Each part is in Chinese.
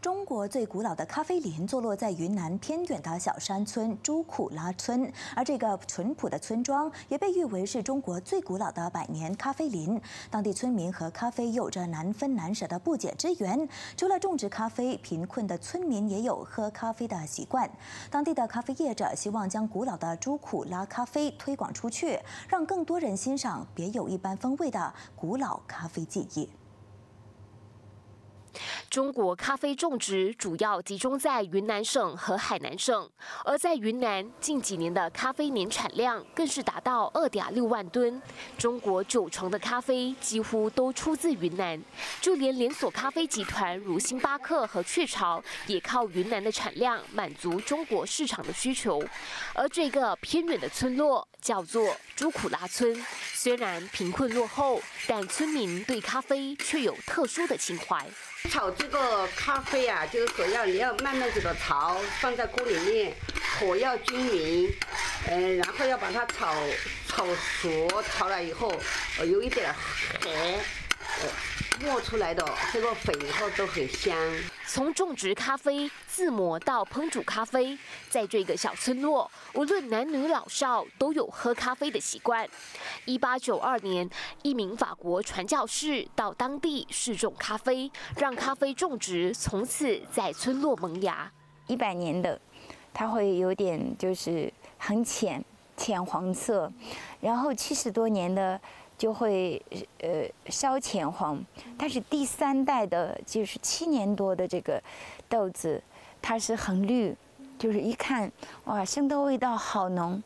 中国最古老的咖啡林坐落在云南偏远的小山村朱苦拉村，而这个淳朴的村庄也被誉为是中国最古老的百年咖啡林。当地村民和咖啡有着难分难舍的不解之缘。除了种植咖啡，贫困的村民也有喝咖啡的习惯。当地的咖啡业者希望将古老的朱苦拉咖啡推广出去，让更多人欣赏别有一般风味的古老咖啡技艺。中国咖啡种植主要集中在云南省和海南省，而在云南近几年的咖啡年产量更是达到二点六万吨。中国九成的咖啡几乎都出自云南，就连连锁咖啡集团如星巴克和雀巢也靠云南的产量满足中国市场的需求。而这个偏远的村落叫做朱苦拉村，虽然贫困落后，但村民对咖啡却有特殊的情怀。炒这个咖啡啊，就是说要你要慢慢这个炒，放在锅里面，火要均匀，嗯，然后要把它炒炒熟，炒了以后，呃，有一点黑，磨出来的这个粉以后都很香。从种植咖啡、自磨到烹煮咖啡，在这个小村落，无论男女老少都有喝咖啡的习惯。一八九二年，一名法国传教士到当地试种咖啡，让咖啡种植从此在村落萌芽。一百年的，它会有点就是很浅浅黄色，然后七十多年的。就会呃烧钱黄，但是第三代的就是七年多的这个豆子，它是很绿，就是一看哇，生豆味道好浓。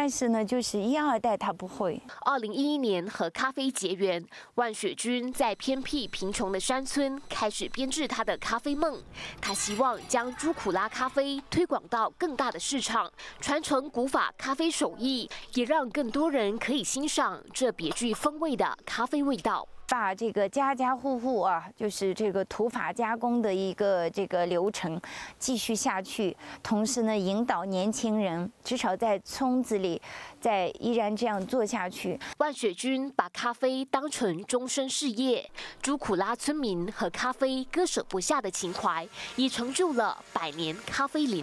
但是呢，就是一二代他不会。二零一一年和咖啡结缘，万雪君在偏僻贫穷的山村开始编制他的咖啡梦。他希望将朱苦拉咖啡推广到更大的市场，传承古法咖啡手艺，也让更多人可以欣赏这别具风味的咖啡味道。把这个家家户户啊，就是这个土法加工的一个这个流程继续下去，同时呢，引导年轻人至少在村子里，在依然这样做下去。万雪君把咖啡当成终身事业，朱苦拉村民和咖啡割舍不下的情怀，已成就了百年咖啡林。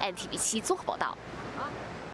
NTV 七综合报道。